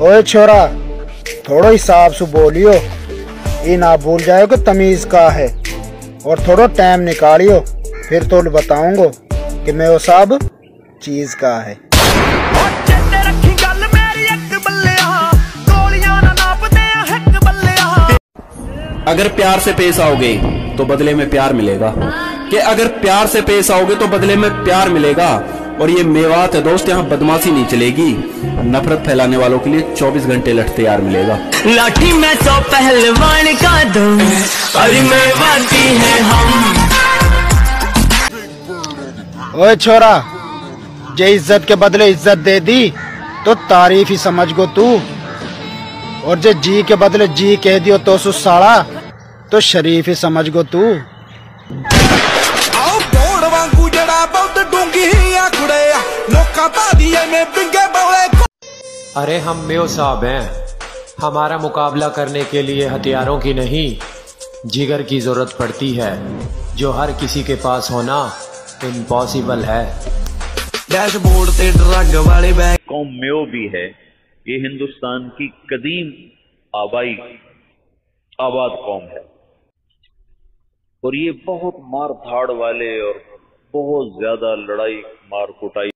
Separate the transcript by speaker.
Speaker 1: ओए छोरा थोड़ो हिसाब से बोलियो। ये ना भूल जाओ कि तमीज़ का है। और थोड़ो टाइम निकालियो फिर तो बताऊंगो कि मैं वो सब चीज़ का है।
Speaker 2: अगर प्यार से पेश आओगे तो बदले में प्यार मिलेगा। कि अगर प्यार से पेश आओगे तो बदले में प्यार मिलेगा। और ये मेवात है दोस्त यहाँ बदमाशी नहीं चलेगी। नफरत फैलाने वालों के लिए 24 घंटे लठ तैयार मिलेगा।
Speaker 3: लाठी में तो पहलवान का दम अरे मैं बाती है हम।
Speaker 1: ओए छोरा जे इज़्ज़त के बदले इज़्ज़त दे दी तो तारीफ़ ही समझ गो तू। और जे जी के बदले जी कह दियो तो सु साला तो शरीफ ही समझ गो तू।
Speaker 4: अरे हम मेो साहब हैं। हमारा मुकाबला करने के लिए हथियारों की नहीं जिगर की ज़रूरत पड़ती है। जो हर किसी के पास होना इम्पॉसिबल है।
Speaker 5: डैशबोर्ड से ड्रग वाले
Speaker 6: बैग मेो भी है। ये हिंदुस्तान की कदीम आबाई आबाद कौम है। और ये बहुत मार धाड़ वाले और बहुत ज़्यादा लड़ाई मार कुटाई